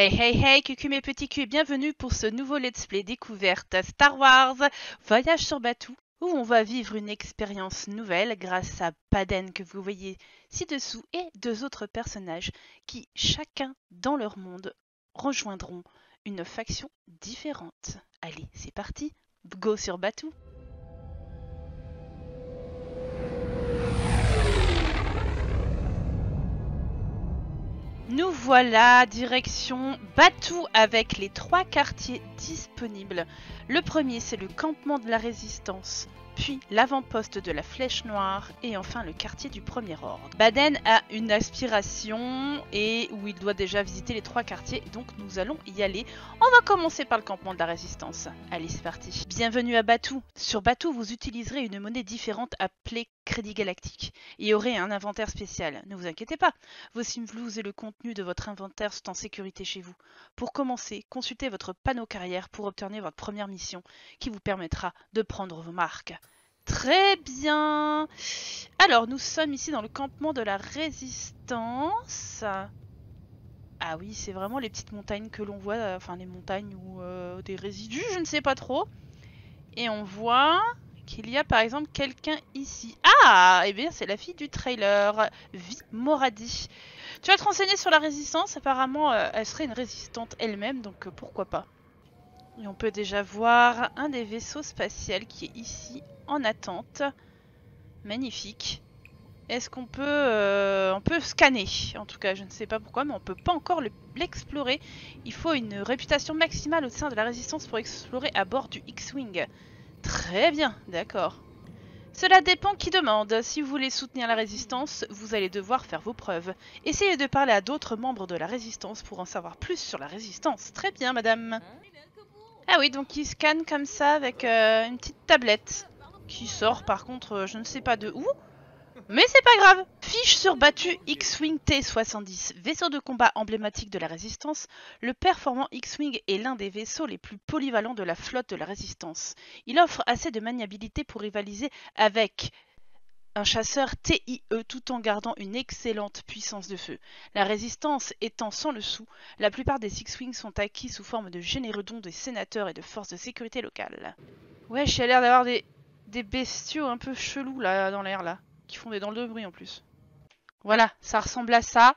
Hey hey hey, cucu mes petits culs bienvenue pour ce nouveau let's play découverte Star Wars Voyage sur Batuu où on va vivre une expérience nouvelle grâce à Paden que vous voyez ci-dessous et deux autres personnages qui, chacun dans leur monde, rejoindront une faction différente. Allez, c'est parti, go sur Batuu Nous voilà, direction Batou avec les trois quartiers disponibles. Le premier, c'est le campement de la résistance, puis l'avant-poste de la Flèche Noire et enfin le quartier du Premier Ordre. Baden a une aspiration et où il doit déjà visiter les trois quartiers, donc nous allons y aller. On va commencer par le campement de la Résistance. Allez, c'est parti. Bienvenue à Batou. Sur Batou, vous utiliserez une monnaie différente appelée Crédit Galactique et aurez un inventaire spécial. Ne vous inquiétez pas, vos simflous et le contenu de votre inventaire sont en sécurité chez vous. Pour commencer, consultez votre panneau carrière pour obtenir votre première mission qui vous permettra de prendre vos marques. Très bien. Alors, nous sommes ici dans le campement de la résistance. Ah oui, c'est vraiment les petites montagnes que l'on voit, euh, enfin les montagnes ou euh, des résidus, je ne sais pas trop. Et on voit qu'il y a par exemple quelqu'un ici. Ah Eh bien, c'est la fille du trailer, Vi Moradi. Tu vas te renseigner sur la résistance, apparemment euh, elle serait une résistante elle-même, donc pourquoi pas. Et on peut déjà voir un des vaisseaux spatials qui est ici en attente. Magnifique. Est-ce qu'on peut... Euh, on peut scanner? En tout cas, je ne sais pas pourquoi, mais on peut pas encore l'explorer. Il faut une réputation maximale au sein de la résistance pour explorer à bord du X-Wing. Très bien, d'accord. Cela dépend qui demande. Si vous voulez soutenir la résistance, vous allez devoir faire vos preuves. Essayez de parler à d'autres membres de la résistance pour en savoir plus sur la résistance. Très bien, madame. Ah oui, donc il scanne comme ça avec euh, une petite tablette qui sort par contre euh, je ne sais pas de où. Mais c'est pas grave Fiche surbattu X-Wing T-70, vaisseau de combat emblématique de la Résistance, le performant X-Wing est l'un des vaisseaux les plus polyvalents de la flotte de la Résistance. Il offre assez de maniabilité pour rivaliser avec un chasseur TIE tout en gardant une excellente puissance de feu. La résistance étant sans le sou, la plupart des X-Wing sont acquis sous forme de généreux dons des sénateurs et de forces de sécurité locales. Ouais, j'ai l'air d'avoir des, des bestiaux un peu chelous là dans l'air là, qui font des dents de bruit en plus. Voilà, ça ressemble à ça.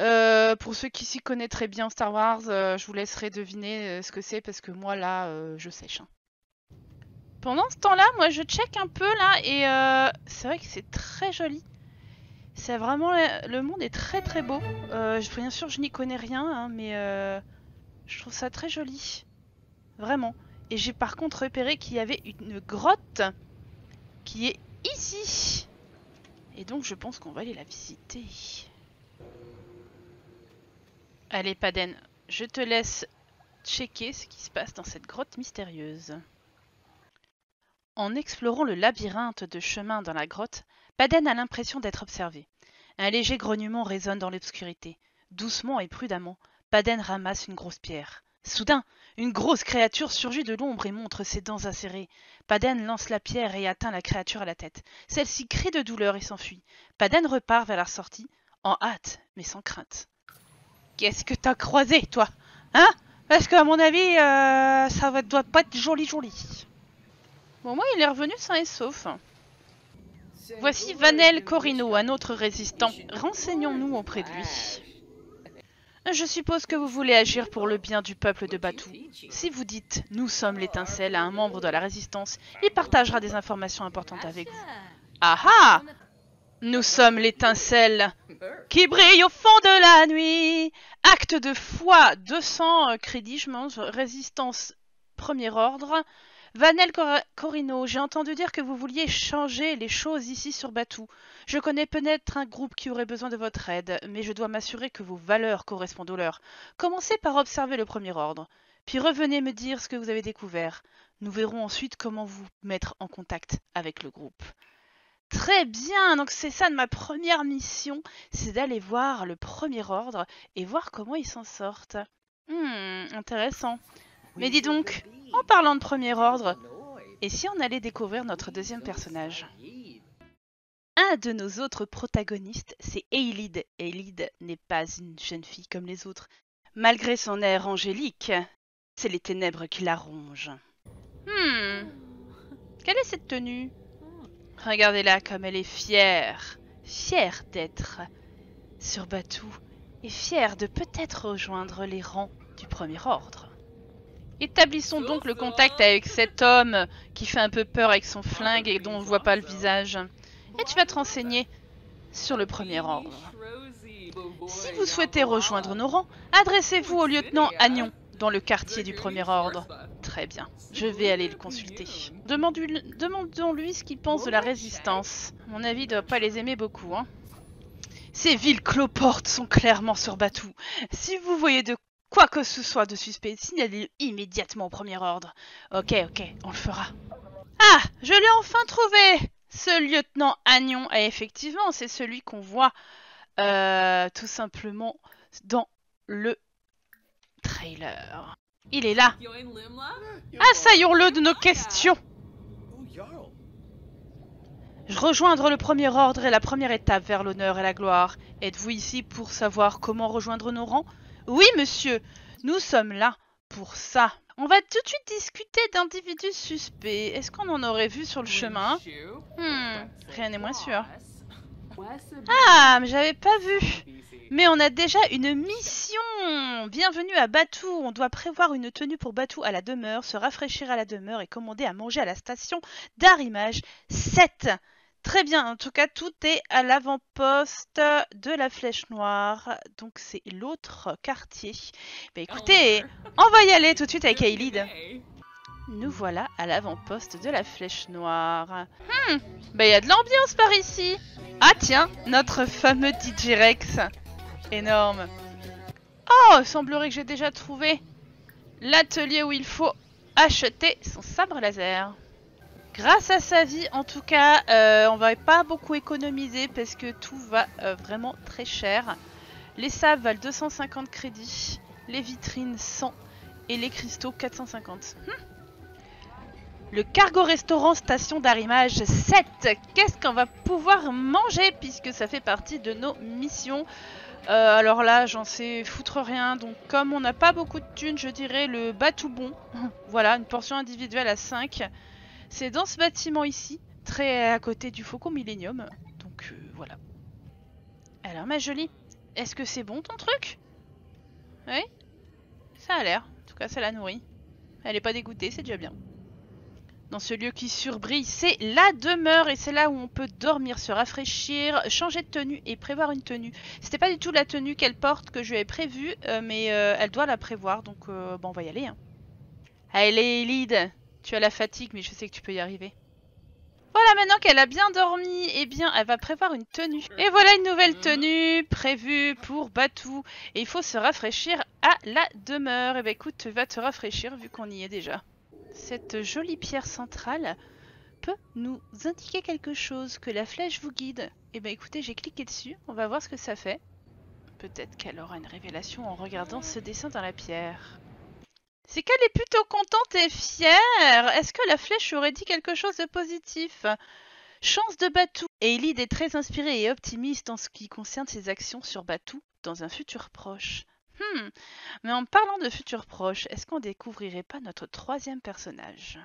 Euh, pour ceux qui s'y connaissent très bien Star Wars, euh, je vous laisserai deviner euh, ce que c'est parce que moi là, je sèche. Hein. Pendant ce temps-là, moi je check un peu là et c'est vrai que c'est très joli. C'est vraiment le monde est très très beau. bien sûr, je n'y connais rien, hein, mais je trouve ça très joli, vraiment. Et j'ai par contre repéré qu'il y avait une grotte qui est ici. Et donc je pense qu'on va aller la visiter. Allez Paden, je te laisse checker ce qui se passe dans cette grotte mystérieuse. En explorant le labyrinthe de chemins dans la grotte, Paden a l'impression d'être observé. Un léger grognement résonne dans l'obscurité. Doucement et prudemment, Paden ramasse une grosse pierre. Soudain, une grosse créature surgit de l'ombre et montre ses dents acérées. Paden lance la pierre et atteint la créature à la tête. Celle-ci crie de douleur et s'enfuit. Paden repart vers la sortie, en hâte, mais sans crainte. Qu'est-ce que t'as croisé, toi? Hein? Parce qu'à mon avis, euh, ça doit pas être joli joli. Bon, moi, il est revenu sain et sauf. Voici Vanel Corino, un autre résistant. Renseignons-nous auprès de lui. Je suppose que vous voulez agir pour le bien du peuple de Batou. Si vous dites « Nous sommes l'étincelle » à un membre de la résistance, il partagera des informations importantes avec vous. Ah ah Nous sommes l'étincelle qui brille au fond de la nuit Acte de foi, 200 euh, crédits, je mange, résistance premier ordre. Vanel Corino, j'ai entendu dire que vous vouliez changer les choses ici sur Batou. Je connais peut-être un groupe qui aurait besoin de votre aide, mais je dois m'assurer que vos valeurs correspondent aux leurs. Commencez par observer le premier ordre, puis revenez me dire ce que vous avez découvert. Nous verrons ensuite comment vous mettre en contact avec le groupe. Très bien, donc c'est ça de ma première mission, c'est d'aller voir le premier ordre et voir comment ils s'en sortent. Hmm, intéressant. Mais dis donc, en parlant de premier ordre, et si on allait découvrir notre deuxième personnage? Un de nos autres protagonistes, c'est Eilid. Eilid n'est pas une jeune fille comme les autres. Malgré son air angélique, c'est les ténèbres qui la rongent. Hmm. Quelle est cette tenue? Regardez-la comme elle est fière. Fière d'être sur Batou et fière de peut-être rejoindre les rangs du premier ordre. Établissons donc le contact avec cet homme qui fait un peu peur avec son flingue et dont on ne voit pas le visage. Et tu vas te renseigner sur le premier ordre. Si vous souhaitez rejoindre nos rangs, adressez-vous au lieutenant Agnon dans le quartier du premier ordre. Très bien, je vais aller le consulter. Demandons-lui ce qu'il pense de la résistance. Mon avis, il doit pas les aimer beaucoup, hein. Ces villes cloportes sont clairement sur Batou. Si vous voyez de quoi que ce soit de suspect, signalez-le immédiatement au premier ordre. Ok, ok, on le fera. Ah, je l'ai enfin trouvé Ce lieutenant Agnon, et effectivement, c'est celui qu'on voit euh, tout simplement dans le trailer. Il est là. Assaillons-le de nos questions. Rejoindre le premier ordre est la première étape vers l'honneur et la gloire. Êtes-vous ici pour savoir comment rejoindre nos rangs? Oui, monsieur. Nous sommes là pour ça. On va tout de suite discuter d'individus suspects. Est-ce qu'on en aurait vu sur le chemin? Hmm, rien n'est moins sûr. Ah, mais j'avais pas vu. Mais on a déjà une mission Bienvenue à Batou On doit prévoir une tenue pour Batou à la demeure, se rafraîchir à la demeure et commander à manger à la station d'Arimage 7 Très bien, en tout cas tout est à l'avant-poste de la Flèche Noire, donc c'est l'autre quartier. Bah écoutez, on va y aller tout de suite avec Ailid. Nous voilà à l'avant-poste de la Flèche Noire. Hmm, bah il y a de l'ambiance par ici. Ah tiens, notre fameux DJ Rex. Énorme. Oh, il semblerait que j'ai déjà trouvé l'atelier où il faut acheter son sabre laser. Grâce à sa vie, en tout cas, euh, on va pas beaucoup économiser parce que tout va euh, vraiment très cher. Les sabres valent 250 crédits, les vitrines 100 et les cristaux 450. Hmm. Le cargo restaurant station d'arrimage 7. Qu'est-ce qu'on va pouvoir manger puisque ça fait partie de nos missions? Euh, alors là, j'en sais foutre rien. Donc, comme on n'a pas beaucoup de thunes, je dirais le bateau bon. voilà, une portion individuelle à 5. C'est dans ce bâtiment ici, très à côté du Faucon Millennium. Donc, euh, voilà. Alors, ma jolie, est-ce que c'est bon ton truc? Oui? Ça a l'air. En tout cas, ça la nourrit. Elle est pas dégoûtée, c'est déjà bien dans ce lieu qui surbrille, c'est la demeure et c'est là où on peut dormir, se rafraîchir, changer de tenue et prévoir une tenue. C'était pas du tout la tenue qu'elle porte que je lui avais prévue, euh, mais euh, elle doit la prévoir, donc bon, on va y aller. Hein. Allez, Lyd, tu as la fatigue, mais je sais que tu peux y arriver. Voilà, maintenant qu'elle a bien dormi, eh bien, elle va prévoir une tenue. Et voilà une nouvelle tenue prévue pour Batou. Et il faut se rafraîchir à la demeure. Et eh ben écoute, tu vas te rafraîchir vu qu'on y est déjà. Cette jolie pierre centrale peut nous indiquer quelque chose, que la flèche vous guide. Eh bien écoutez, j'ai cliqué dessus, on va voir ce que ça fait. Peut-être qu'elle aura une révélation en regardant ce dessin dans la pierre. C'est qu'elle est plutôt contente et fière. Est-ce que la flèche aurait dit quelque chose de positif? Chance de Batou. Et Elide est très inspirée et optimiste en ce qui concerne ses actions sur Batou dans un futur proche. Hmm. Mais en parlant de futurs proches, est-ce qu'on découvrirait pas notre troisième personnage?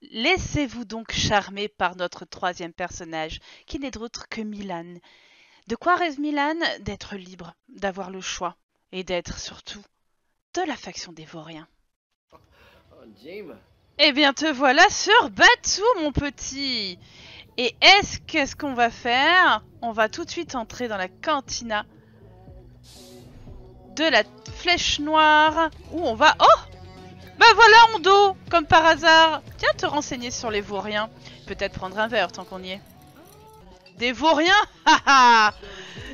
Laissez-vous donc charmer par notre troisième personnage, qui n'est autre que Milan. De quoi rêve Milan? D'être libre, d'avoir le choix, et d'être surtout de la faction des Vauriens. Eh bien, te voilà sur Batou, mon petit Et est-ce qu'est-ce qu'on va faire On va tout de suite entrer dans la cantina de la flèche noire où on va... Oh Bah voilà, on dos Comme par hasard Tiens, te renseigner sur les vauriens. Peut-être prendre un verre tant qu'on y est. Des vauriens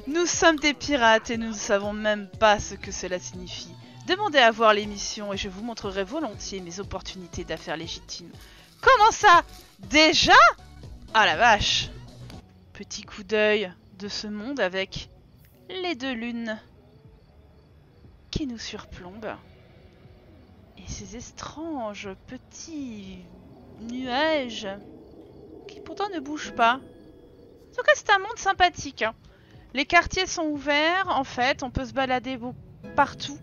Nous sommes des pirates et nous ne savons même pas ce que cela signifie. Demandez à voir l'émission et je vous montrerai volontiers mes opportunités d'affaires légitimes. Comment ça? Déjà? Ah la vache Petit coup d'œil de ce monde avec les deux lunes qui nous surplombe. Et ces étranges petits nuages qui pourtant ne bougent pas. En tout cas, c'est un monde sympathique. Hein. Les quartiers sont ouverts, en fait, on peut se balader partout.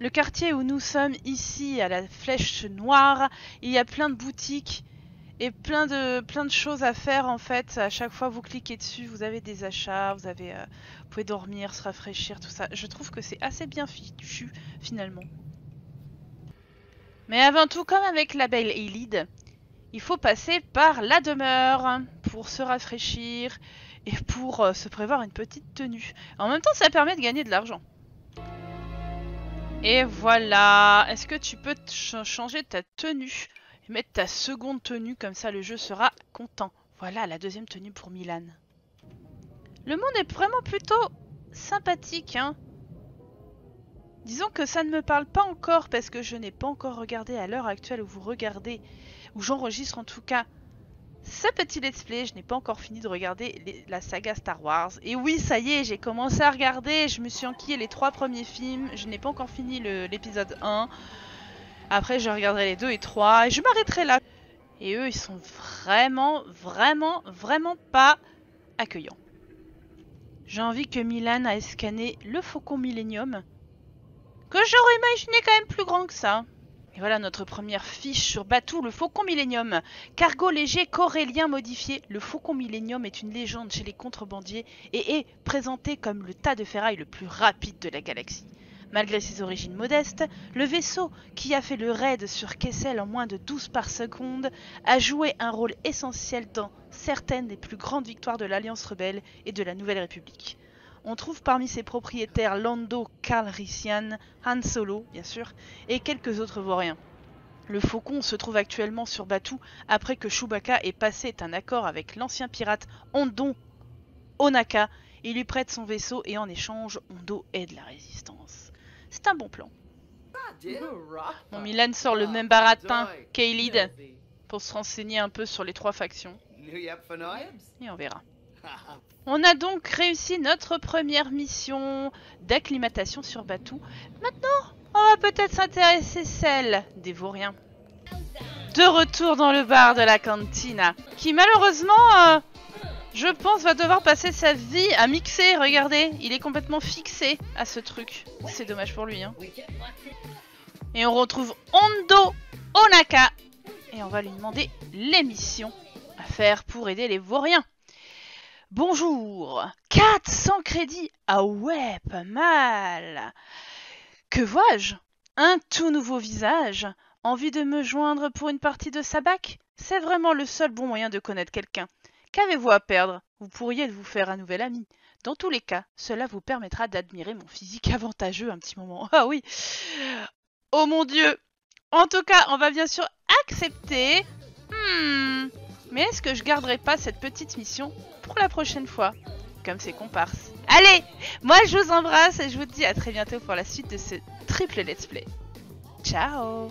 Le quartier où nous sommes ici, à la flèche noire, il y a plein de boutiques et plein de, choses à faire en fait. À chaque fois vous cliquez dessus, vous avez des achats, vous, avez, euh, pouvez dormir, se rafraîchir, tout ça. Je trouve que c'est assez bien fichu finalement. Mais avant tout, comme avec la belle Elide, il faut passer par la demeure pour se rafraîchir et pour euh, se prévoir une petite tenue. En même temps, ça permet de gagner de l'argent. Et voilà. Est-ce que tu peux changer ta tenue et mettre ta seconde tenue comme ça le jeu sera content. Voilà la deuxième tenue pour Milan. Le monde est vraiment plutôt sympathique, hein. Disons que ça ne me parle pas encore parce que je n'ai pas encore regardé à l'heure actuelle où vous regardez, où j'enregistre en tout cas ce petit let's play. Je n'ai pas encore fini de regarder la saga Star Wars. Et oui, ça y est, j'ai commencé à regarder. Je me suis enquillé les trois premiers films. Je n'ai pas encore fini l'épisode 1. Après, je regarderai les 2 et 3 et je m'arrêterai là. Et eux, ils sont vraiment, vraiment, vraiment pas accueillants. J'ai envie que Milan a scanné le Faucon Millennium. Que j'aurais imaginé quand même plus grand que ça. Et voilà notre première fiche sur Batou, le Faucon Millennium. Cargo léger corélien modifié, le Faucon Millennium est une légende chez les contrebandiers et est présenté comme le tas de ferraille le plus rapide de la galaxie. Malgré ses origines modestes, le vaisseau, qui a fait le raid sur Kessel en moins de 12 par seconde, a joué un rôle essentiel dans certaines des plus grandes victoires de l'Alliance rebelle et de la Nouvelle République. On trouve parmi ses propriétaires Lando Calrissian, Han Solo, bien sûr, et quelques autres vauriens. Le Faucon se trouve actuellement sur Batuu après que Chewbacca ait passé un accord avec l'ancien pirate Ondon Onaka. Il lui prête son vaisseau et en échange, Ondo aide la résistance. C'est un bon plan. Bon, Milan sort le même baratin qu'Aelid pour se renseigner un peu sur les trois factions. Et on verra. On a donc réussi notre première mission d'acclimatation sur Batou. Maintenant, on va peut-être s'intéresser celle des vauriens. De retour dans le bar de la cantina, qui malheureusement, euh, je pense, va devoir passer sa vie à mixer. Regardez, il est complètement fixé à ce truc. C'est dommage pour lui. Hein. Et on retrouve Ondo Onaka. Et on va lui demander les missions à faire pour aider les vauriens. Bonjour 400 crédits Ah ouais, pas mal Que vois-je? Un tout nouveau visage? Envie de me joindre pour une partie de sabac C'est vraiment le seul bon moyen de connaître quelqu'un. Qu'avez-vous à perdre? Vous pourriez vous faire un nouvel ami. Dans tous les cas, cela vous permettra d'admirer mon physique avantageux un petit moment. Ah oui Oh mon dieu En tout cas, on va bien sûr accepter. Hmm. Mais est-ce que je garderai pas cette petite mission pour la prochaine fois, comme ses comparses. Allez, moi je vous embrasse et je vous dis à très bientôt pour la suite de ce triple let's play. Ciao